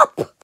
up.